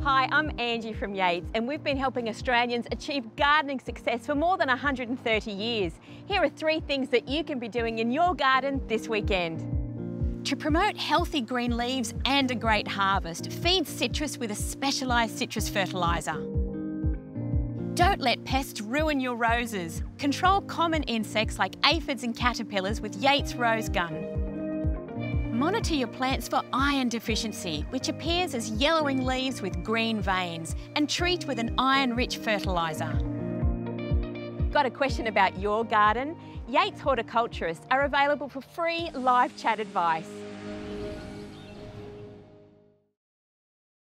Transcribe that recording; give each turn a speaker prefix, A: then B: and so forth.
A: Hi, I'm Angie from Yates and we've been helping Australians achieve gardening success for more than 130 years. Here are three things that you can be doing in your garden this weekend. To promote healthy green leaves and a great harvest, feed citrus with a specialised citrus fertiliser. Don't let pests ruin your roses. Control common insects like aphids and caterpillars with Yates Rose Gun. Monitor your plants for iron deficiency, which appears as yellowing leaves with green veins, and treat with an iron-rich fertiliser. Got a question about your garden? Yates horticulturists are available for free live chat advice.